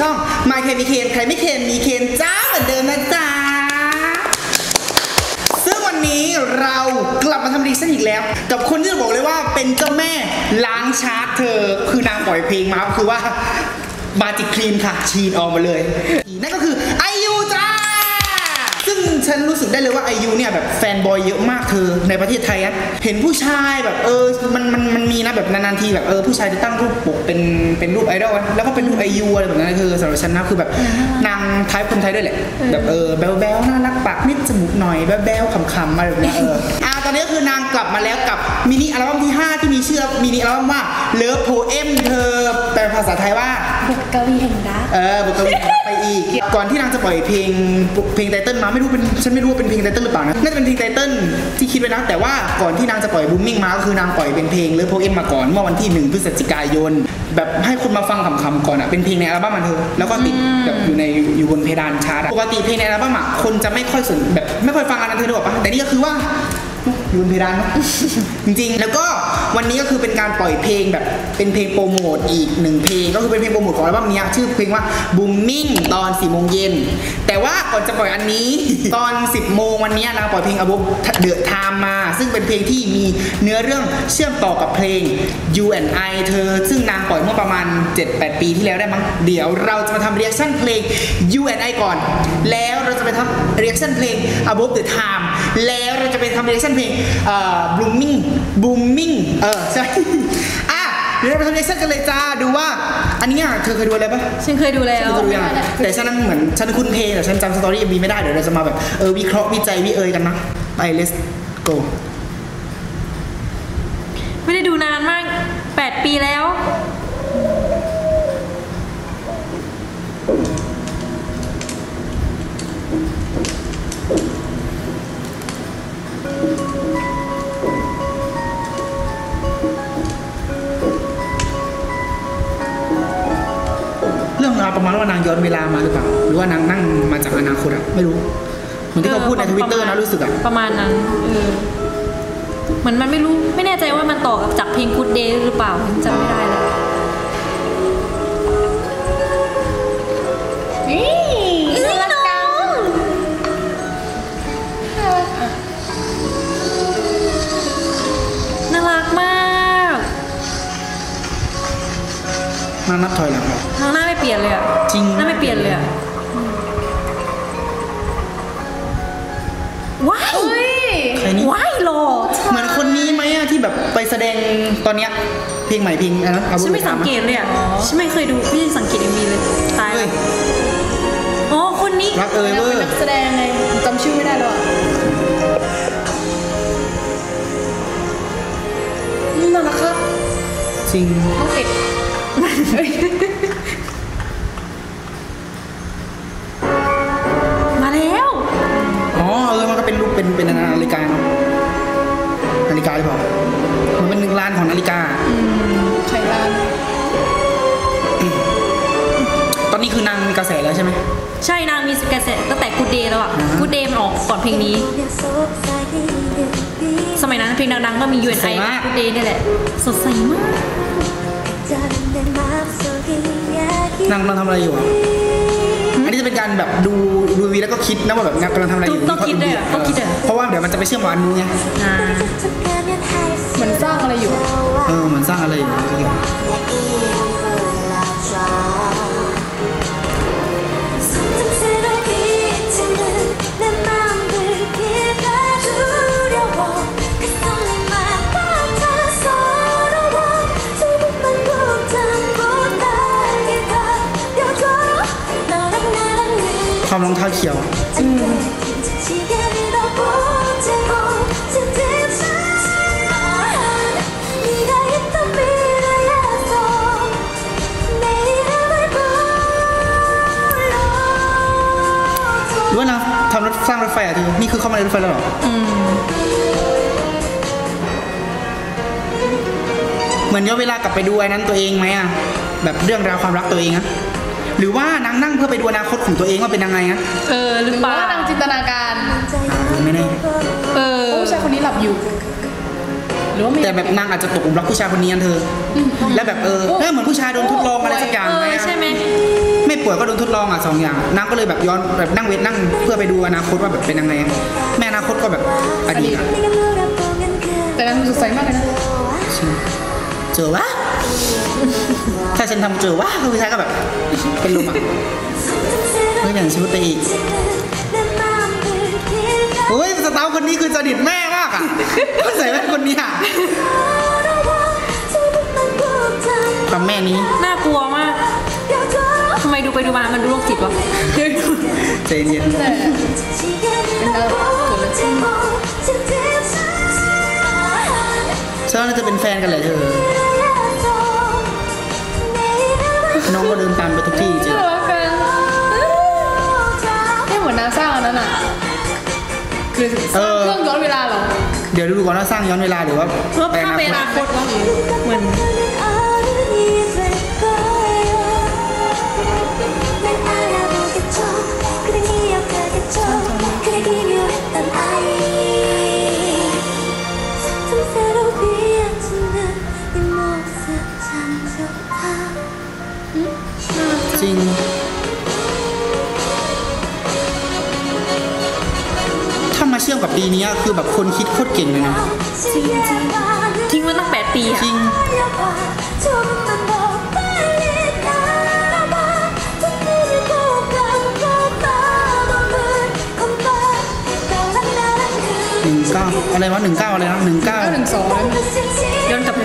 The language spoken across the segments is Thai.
ทุกคนกลับเข้าสู่ช่อง My K M K ใครไม่เคนมีเคนจ้าเหมือนเดิมนะจ๊ะซึ่งวันนี้เรากลับมาทำรีชั่นอีกแล้ว กับคนที่จะบอกเลยว่าเป็นเจ้าแม่ล้างชาร์จเธอ คือนางปล่อยเพลงมาคือว่าบาจิครีมค่ะ ชีนออกมาเลย นั่นก็คือ IU จ้า ฉันรู้สึกได้เลยว่า IU เนี่ยแบบ fanboy เยอะมากเธอในประเทศไทยอะเห็นผู้ชายแบบเออมันมันมันมีนะแบบนานๆทีแบบเออผู้ชายจะตั้งรูปปกเป็นเป็นรูปไอดอลอะแล้วก็เป็นรูป IU อะไรแบบนั้นคือสำหรับฉันนะคือแบบนาง type คนไทยด้วยแหละแบบเออแบ๊วๆน่ารักปากนิดจมูกหน่อยแบ๊วๆขำๆอะไรแบบเนี้ยเออ อ่าตอนนี้ก็คือนางกลับมาแล้วกับ mini album ที่ 5 ที่มีชื่อ mini album ว่า Love Poem เธอแปลเป็นภาษาไทยว่าบทกวีแห่งรักเออบุกวินไปอีก ก่อนที่นางจะปล่อยเพลงเพลง title มาไม่รู้เป็นฉันไม่รู้ว่าเป็นเพลง title หรือเปล่านะน่าจะเป็นเพลง title ที่คิดไว้นะแต่ว่าก่อนที่นางจะปล่อย Blueming มาก็คือนางปล่อยเป็นเพลง Love Poem มาก่อนเมื่อวันที่ 1 พฤศจิกายน แบบให้คนมาฟังคำๆก่อนอะเป็นเพลงในอัลบั้มมันเธอแล้วก็ติดแบบอยู่ในอยู่บนเพดานชาร์ตอะปกติเพลงในอัลบั้มอะคนจะไม่ค่อยสนแบบไม่ค่อยฟังกันนะเธอรู้ปะแต่นี่ก็คือว่าอ ยู่บนเพดานเนอะจริงๆ แล้วก็วันนี้ก็คือเป็นการปล่อยเพลงแบบเป็นเพลงโปรโมทอีกหนึ่งเพลง ก็คือเป็นเพลงโปรโมทของอัลบั้มนี้ชื่อเพลงว่า Booming ตอน4โมงเย็นแต่ว่าก่อนจะปล่อยอันนี้ ตอน 10โมงวันนี้นางปล่อยเพลง Above The Time มา ซึ่งเป็นเพลงที่มีเนื้อเรื่องเชื่อมต่อกับเพลง You and I เธอ ซึ่งนางปล่อยเมื่อประมาณ 7-8 ปีที่แล้วได้มั้งเดี๋ยวเราจะมาทำเรีแอคชั่นเพลง You and I ก่อน แล้วเราจะไปทำเรีแอคชั่นเพลง Above the Time แล้ว เราจะไปทำเรีแอคชั่นเพลงเอ่อ Blooming Booming เออใช่อะเดี๋ยวเราไปทำ reaction กันเลยจ้าดูว่า อันเนี้ยเธอเคยดูอะไรปะฉันเคยดูแล้วเธอเคยดูยังแต่ฉันนั้นเหมือนฉันคุ้นเพลงแต่ฉันจำ story MV ไม่ได้เดี๋ยวเราจะมาแบบเออวิเคราะห์วิจัยวิเอยกันนะไป let's go ไม่ได้ดูนานมาก 8 ปีแล้ว รื่องราวประมาณว่านางย้อนเวลามาหรือเปล่า หรือว่านางนั่งมาจากอนาคตอะไม่รู้เหมือนที่เขาพูดในทวิตเตอร์นะรู้สึกอะประมาณนั้นเออเหมือนมันไม่รู้ไม่แน่ใจว่ามันต่อกับจากเพลง Good Day หรือเปล่าจำไม่ได้แล้วนี่น่ารักจังน่ารักมากนางนับถอยหลังเหรอทางหน้าไม่ เปลี่ยนเลยอะจริงหน้าไม่เปลี่ยนเลยอะว้ายใครนี่ว้ายหล่อเหมือนคนนี้ไหมอะที่แบบไปแสดงตอนเนี้ยเพลงใหม่เพลงอะไรนะเอาฉันไม่สังเกตเลยอะฉันไม่เคยดูไม่ได้สังเกต MV เลยตายแล้วเฮ้ยอ๋อคนนี้รักเอ่ยเวอร์นักแสดงไงจำชื่อไม่ได้แล้วอะนี่น่ารักครับจริงน้องเป็ด เออมันก็เป็นรูปเป็นเป็นนาฬิกาเนอะนาฬิกาหรือเปล่ามันเป็นหนึ่งล้านของนาฬิกาไข่ลาน ตอนนี้คือนางมีกระแสแล้วใช่ไหมใช่นางมีกระแสตั้งแต่ Good Day แล้วอะ Good Day มันออกก่อนเพลงนี้ สมัยนั้นเพลงดังๆก็มี U N I Good Day นี่แหละ สดใสมากนางกำลังทำอะไรอยู่อะอันนี้ จะเป็นการแบบดูดูวีแล้วก็คิดนะว่าแบบนางกำลังทำอะไรอยู่ต้องคิดด้วยอะต้องคิดด้วยอะเพราะว่าเดี๋ยวมันจะไปเชื่อมกับอันนู้นไงอ่าเหมือนสร้างอะไรอยู่เออเหมือนสร้างอะไรอยู่ ความรองเท้าเขียวหรือว่านางทำรถสร้างรถไฟอะทีนี่คือเข้ามาในรถไฟแล้วเหรออเหมือนย้อนเวลากลับไปดูไอ้นั้นตัวเองไหมอะ แบบเรื่องราวความรักตัวเองอะ หรือว่านางนั่งเพื่อไปดูอนาคตของตัวเองว่าเป็นยังไงอะเออหรือหรือเปล่าว่านางจินตนาการ ไม่แน่เออโอ้ผู้ชายคนนี้หลับอยู่ หรือว่ามีแต่แบบนางอาจจะตกหลุมรักผู้ชายคนนี้อันเธอ แล้วแบบเออเออเหมือนผู้ชายโดนทดลองอะไรสักอย่างเอไหมออะใช่ไหมป่วยก็โดนทดลองอะสองอย่างนางก็เลยแบบย้อนแบบนั่งเวทนั่งเพื่อไปดูอนาคตว่าแบบเป็นยังไงแม่อนาคตก็แบบอดีตอะแต่นั้นสดใสมากเลยนะเจอวะ ถ้าฉันทำเจอวะก็คือใช้ก็แบบ เป็นลมอะเฮ้ยอย่างชีวิตไปอีกเฮ้ยสตาร์คนนี้คือจดิตแม่มากอะใส่แว่นคนนี้อะความแม่นี้ น่ากลัวมากทำไมดูไปดูมา มันดูโรคจิตวะใจเย็นแต่เป็นดาวเกิดอะไรขึ้นฉันว่าน่าจะเป็นแฟนกันแหละเธอ น้องก็เดินตามไปทุกที่จริงน่ารักกันไม่เหมือนนาสร้างอันนั้นอะ คือสร้างเครื่องย้อนเวลาเหรอ เดี๋ยวดูก่อนว่าสร้างย้อนเวลาหรือว่าเพื่อไปอข้ามนาไปคอตนาคตวะเหมือน คนคิดโคตรเก่งเลยนะทิ้งไว้ตั้งแปดปีอะจริงหนึ่งเก้าอะไรวะหนึ่งเก้าอะไรนะหนึ่งเก้าเก้าหนึ่งสองเลยย้อนกลับไป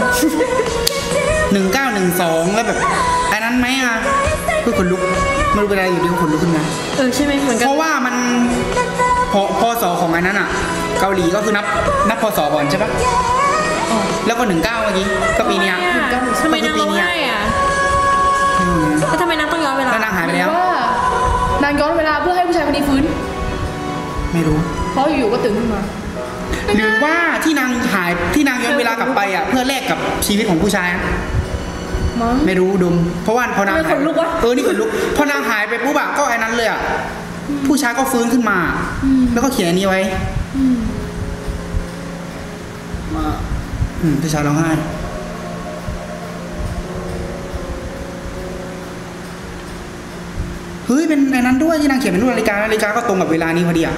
หนึ่งเก้าหนึ่งสองแล้วแบบอันนั้นไหมอะคือขนลุกไม่รู้เป็นอะไรอยู่ดีก็ขนลุกขึ้นมาเออใช่ไหมเหมือนกันเพราะว่ามันพอพศของอันนั้นอะ เกาหลีก็คือนับนับพศก่อนใช่ปะแล้วก็หนึ่งเก้าเมื่อกี้ก็ปีเนี้ยทำไมนางร้องไห้อะแล้วทำไมนางต้องย้อนเวลาแล้วนางหายไปแล้วว่านางย้อนเวลาเพื่อให้ผู้ชายคนนี้ฟื้น ไม่รู้ เพราะอยู่ๆก็ตื่นขึ้นมาหรือว่าที่นางหายที่นางย้อนเวลากลับไปอะเพื่อแลกกับชีวิตของผู้ชายอะมั้งไม่รู้ดมเพราะว่าพอนางทำไมหายขนลุกวะเออนี่ขนลุกพอนางหายไปปุ๊บอะก็ไอ้นั้นเลยอะผู้ชายก็ฟื้นขึ้นมา แล้วก็เขียนอันนี้ไว้ ว่าอืมผู้ชายร้องไห้เฮ้ยเป็นไอ้นั้นด้วยที่นางเขียนเป็นรูปนาฬิกานาฬิกาก็ตรงกับเวลานี้พอดีอะ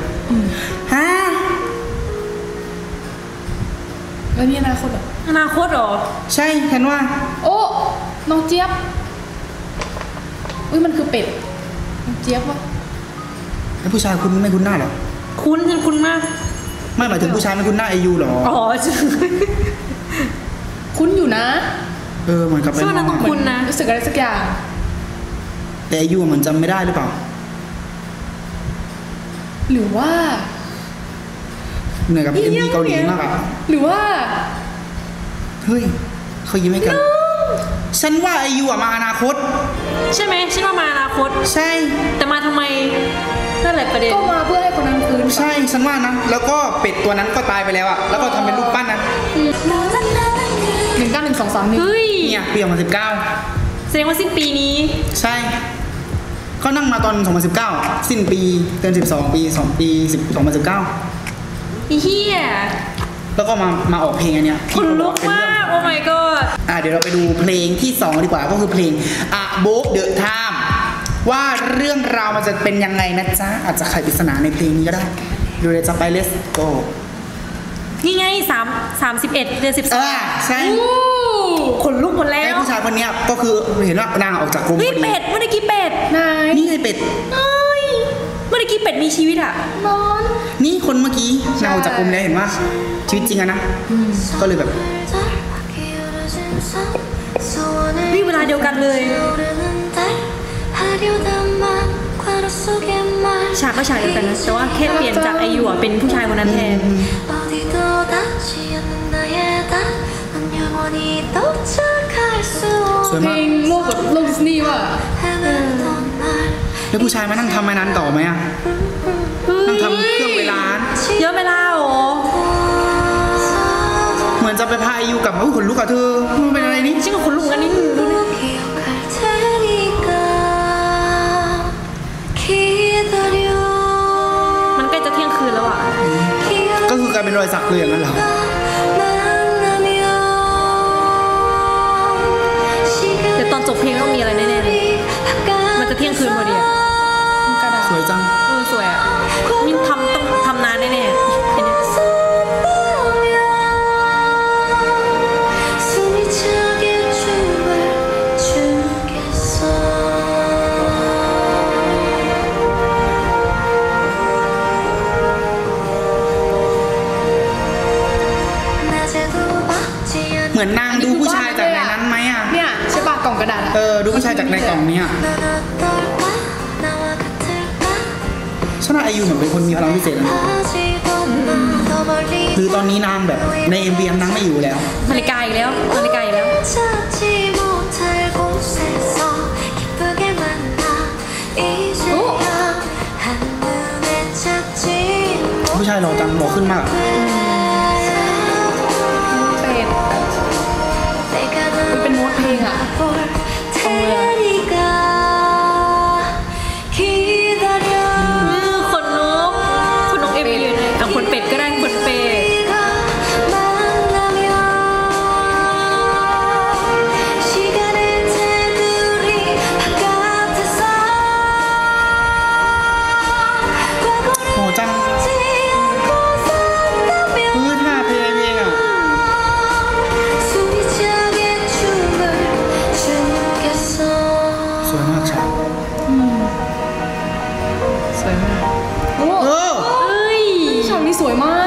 ฮะแล้วนี่อนาคตเหรออนาคตเหรอ ใช่ฉันว่า โอ้น้องเจี๊ยบอุ้ยมันคือเป็ดน้องเจี๊ยบวะไอ้ผู้ชายคุณไม่คุ้นหน้าเหรอ คุ้นฉันคุ้นมาก ไม่หมายถึงผู้ชายไม่คุ้นหน้าไอยูเหรอ อ๋อใช่คุ้นอยู่นะ เออเหมือนกับซึ่งมันต้องเหมืคุ้นนะรู้สึกอะไรสักอย่างแต่ไอยูอะเหมือนจำไม่ได้หรือเปล่า หรือว่าเหนื่อยกับเอ็มวีเกาหลีมากอะหรือว่าเฮ้ยเขายิ้มให้กัน ฉันว่าไอยูอะมาอนาคต ใช่ไหมฉันว่ามาอนาคต ใช่ แต่มาทำไม นั่นแหละประเด็น ก็มาเพื่อให้คนนั้นฟื้นใช่ฉันว่านะ แล้วก็เป็ดตัวนั้นก็ตายไปแล้วอะแล้วก็ทำเป็นรูปปั้นนะหนึ่งเก้าหนึ่งสองสามหนึ่งเฮ้ย เนี่ยปี2019แสดงว่าสิ้นปีนี้ ใช่เขานั่งมาตอน 2019 สิ้นปีเดือน12 ปี 2 ปี10 2019อีเหี้ยแล้วก็มามาออกเพลงอันเนี้ยคนลุกเป็นมาเรื่องกโอ้ my god อะเดี๋ยวเราไปดูเพลงที่ 2 ดีกว่าก็คือเพลง A Book the Time ว่าเรื่องราวมันจะเป็นยังไงนะจ๊ะ อาจจะไขปริศนาในเพลงนี้ก็ได้ดูเลยจะไป Let's go นี่ไงสามสามสิบเอ็ดเดือนสิบสออ่างใช่ขนลุกหมดแล้ไอ้วผู้ชายคนเนี้ยก็คือเห็นว่านางออกจากกรมพเฮ้ยอดีเป็ดเมื่อกี้เป็ดนายนี่ไงเป็ดเอ้ยเมื่อกี้เป็ดมีชีวิตอะนอนนี่คนเมื่อกี้นางออกจากกรมแล้วเห็นว่า ชีวิตจริงอะนะก็เลยแบบนี่เวลาเดียวกันเลย ฉากก็ฉากเดียวกันนะแต่ว่าแค่เปลี่ยนจากไอยูอะเป็นผู้ชายคนนั้นแทนสวยเพลมากงโลกแบบโลกดิสนีย์ว่ะแล้วผู้ชายมานั่งทำไอ้นั้นต่อไหมอะนั่งทำเครื่องเวลา เยอะเวลาเหรอเหมือนจะไปพาอายุกลับมาอุ้ยขนลุกอะเธอมันเป็นอะไรนี่จริงกับคน รอยสักเลยอย่างนั้นเหรอเดี๋ยวตอนจบเพลงต้องมีอะไรแน่ๆเลยมันจะเที่ยงคืนพอดีอะกระดาษสวยจัง เหมือนนางดูผู้ชายจากในนั้นไหมอะเนี่ยใช่ป่ะกล่องกระดาษเออดูผู้ชายจากในกล่องเนี้ยฉันว่าไอยูเหมือนเป็นคนมีพลังพิเศษนะคือตอนนี้นางแบบในเอ็มวีนางไม่อยู่แล้วนาฬิกาอีกแล้วนาฬิกาอีกแล้วผู้ชายหล่อจังหล่อขึ้นมาก ล เออเอ้ยฉากนี้สวยมาก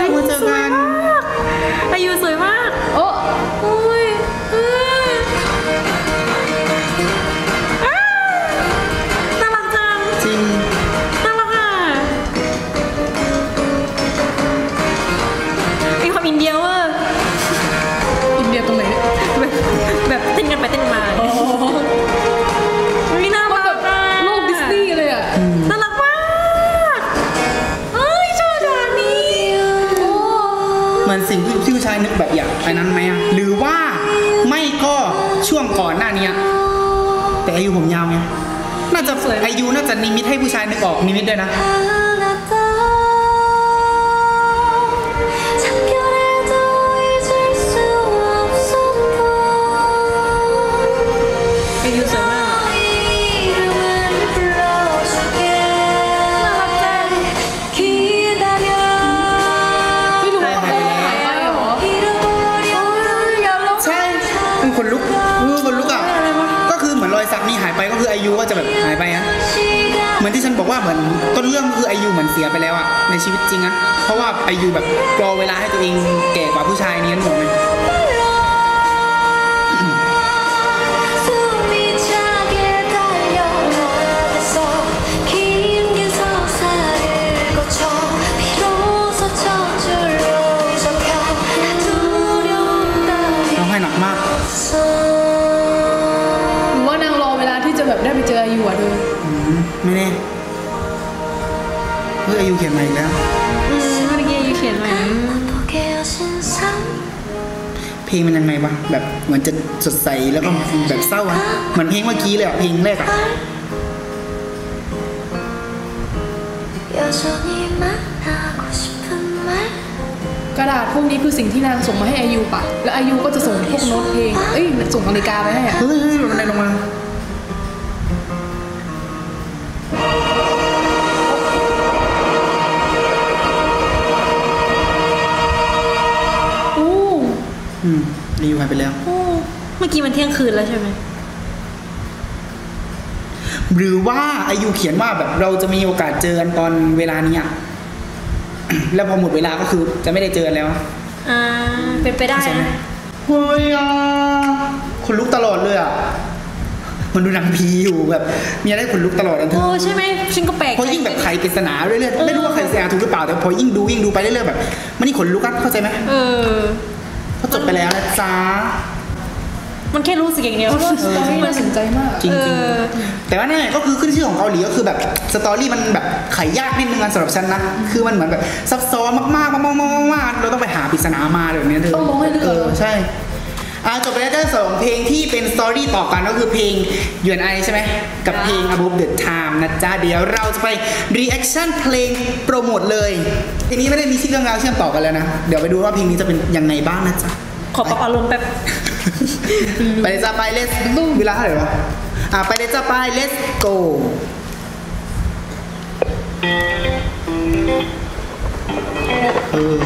ช่วงก่อนหน้านี้แต่อายุผมยาวไงน่าจะอายุน่าจะนิมิตให้ผู้ชายนึกออกนิมิตด้วยนะ ว่าเหมือนต้นเรื่องคืออายุเหมือนเสียไปแล้วอะในชีวิตจริงอะเพราะว่าอายุแบบรอเวลาให้ตัวเองแก่กว่าผู้ชายนี้นั่นหมดเลย กับยูเขียนใหม่แล้ว อืมเมื่อกี้อยูเขียนใหม่เพลงมันยังไงวะแบบเหมือนจะสดใสแล้วก็แบบเศร้าอะเหมือนเพลงเมื่อกี้เลยอะเพลงแรกอะกระดาษพวกนี้คือสิ่งที่นางส่งมาให้อายุป่ะแล้วอายุก็จะส่งพวกโน้ตเพลง เอ้ยส่งนาฬิกาไปให้อะเฮ้ยมันอะไรลงมา อืมอายุหายไปแล้วโอ้เมื่อกี้มันเที่ยงคืนแล้วใช่ไหมหรือว่าอายุเขียนว่าแบบเราจะมีโอกาสเจอกันตอนเวลานี้อะแล้วพอหมดเวลาก็คือจะไม่ได้เจอกันแล้ว อ่า เป็นไปได้ใช่ไหมนะเฮ้ยอะคนลุกตลอดเลยอะมันดูหนังผีอยู่แบบมีอะไรขนลุกตลอดนะเธโอ้อใช่ไหมฉันก็แปลกเพราะยิ่งแบบไขปริศนาเรื่อยๆไม่รู้ว่าใครเสียถูกหรือเปล่าแต่พอยิ่งดูยิ่งดูไปเรื่อยๆแบบ มันนี่ขนลุกอะเข้าใจไหมเออ เพราะจบไปแล้วนะจ๊ะ มันแค่รู้สึกอย่างเดียวเพราะว่า story น่าสนใจมากจริงเออจริงอะแต่ว่านั่นแหละก็คือขึ้นชื่อของเกาหลีก็คือแบบ story มันแบบไขยากนิดนึงอะสำหรับฉันนะ คือมันเหมือนแบบซับซ้อนมากๆมากๆมากๆเราต้องไปหาปริศนามาแบบเนี้ยเธอต้องลงให้ลึกเอเหรออใช่ อ่าจบไปแล้วได้สองเพลงที่เป็น story ต่อกันก็คือเพลง You and I ใช่ไหมกับเพลง Above the Time นะจ๊ะ เดี๋ยวเราจะไปreaction เพลงโปรโมทเลยทีนี้ไม่ได้มีชื่อเรื่องราวเชื่อมต่อกันแล้วนะ เดี๋ยวไปดูว่าเพลงนี้จะเป็นยังไงบ้างนะจ๊ะ ขอปรับอารมณ์แป๊บ ไปเลยจ้ะไปเลสเวลาเท่าไหร่วะอะไปเลยจ้าไป let's go เออ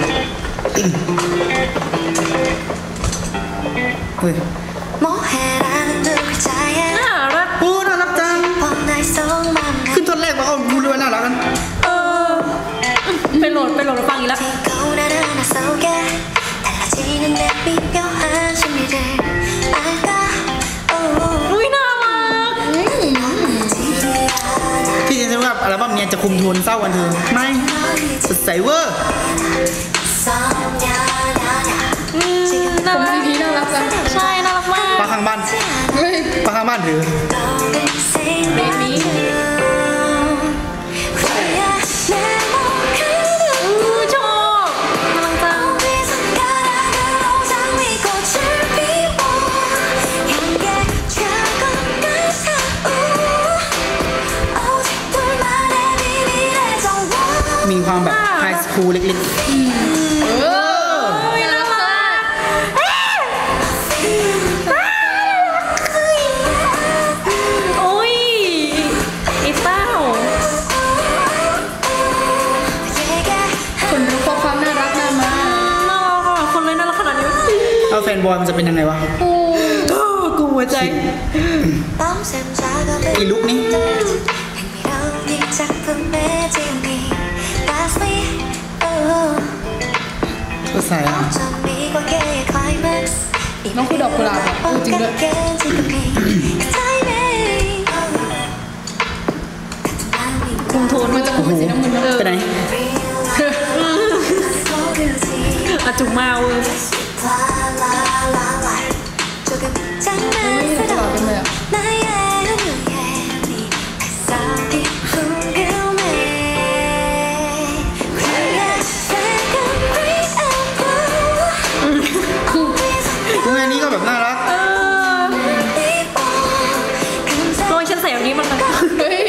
โอ้น่ารักจัง ขึ้นท่อนแรกมาเอาดูเลยว่าน่ารักกันเออโหลดไปโหลดมาฟังอีกอัลบั้มนี้จะคุมโทนเศร้ากันเธอไม่สดใสเวอร์ กจังมีความแบบไฮสคูลเล็กเบอยมันจะเป็นยังไงวะโอ้กูหัวใจอีลุกนี่ก็ใส่อะน้องคือดอกกุหลาบอะพูดจริงด้วยคุมโทนมันจะคุมเป็นสีน้ำเงินนะไปไหนอะจุกมาเว้ย งานนี้ก็แบบน่ารักโอ้ยฉันใส่แบบนี้มันมัเฮ้ย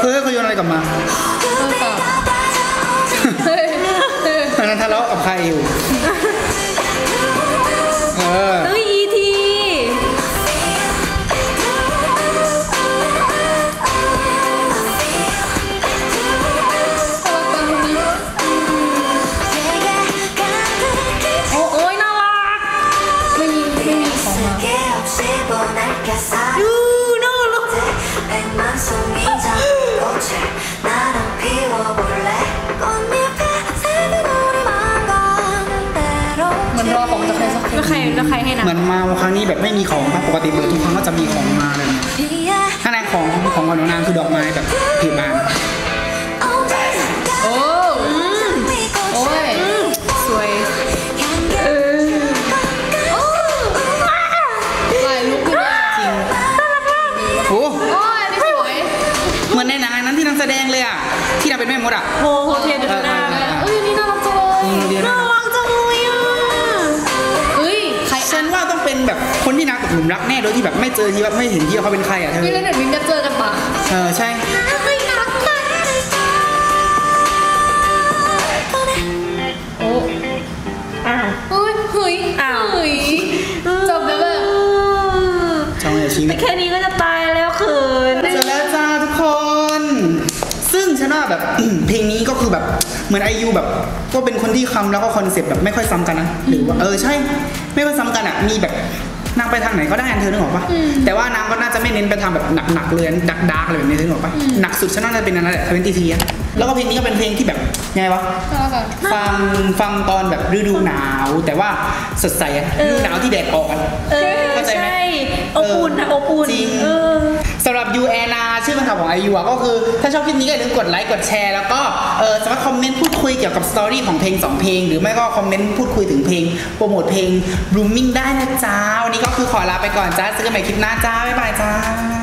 เฮ้ยเขาโยนอะไรกลับมาเฮ้ยตอนนั้นทะเลาะกับใครอยู่ แล้วใครแล้วใครให้นะเหมือนมาครั้งนี้แบบไม่มีของครับปกติเปิดทุกครั้งก็จะมีของมาเลย비에ข้างในของของของหนูนางคือดอกไม้แบบผิวบาน คนที่นางตกหลุมรักแน่โดยที่แบบไม่เจอที่ว่าไม่เห็นที่ว่าเขาเป็นใครอะเธอพี่แล้วเดี๋ยววินจะเจอกันปะเออใช่เฮ้ยน่ารักมากโอ้อ้าวเฮ้ยเฮ้ยอ้าวเฮ้ยจบแล้วแบบช่องอย่าชี้แต่แค่นี้ก็จะตายแล้วเขินเจอแล้วจ้าทุกคน ซึ่งฉันว่าแบบเพลงนี้ก็คือแบบเหมือน IU แบบก็เป็นคนที่คำแล้วก็คอนเซ็ปต์แบบไม่ค่อยซ้ำกันนะหรือว่าเออใช่ ไม่ค่อยซ้ำกันอะมีแบบ นางไปทางไหนก็ได้เธอนึกออกปะแต่ว่านางก็น่าจะไม่เน้นไปทางแบบหนักๆเลย dark dark อะไรแบบนี้เธอนึกออกปะหนักสุดฉันน่าจะเป็นอันนั้นแหละ Twenty-three อะแล้วก็เพลงนี้ก็เป็นเพลงที่แบบไงวะน่ารักอะฟังฟังตอนแบบฤดูหนาว แต่ว่าสดใสอะฤดูหนาวที่แดดออกอะเออเข้าใจไหมใช่อบอุ่นนะอบอุ่นจริงเออ สำหรับ UAENA ชื่อแฟนคลับของ IU อะก็คือ ถ้าชอบคลิปนี้ก็อย่าลืมกดไลค์กดแชร์ แล้วก็เออสามารถคอมเมนต์พูดคุยเกี่ยวกับ story ของเพลง 2 เพลง หรือไม่ก็คอมเมนต์พูดคุยถึงเพลงโปรโมทเพลง Blooming ได้นะจ้าวันนี้ก็คือขอลาไปก่อนจ้าเจอกันใหม่คลิปหน้าจ้าบ๊ายบายจ้า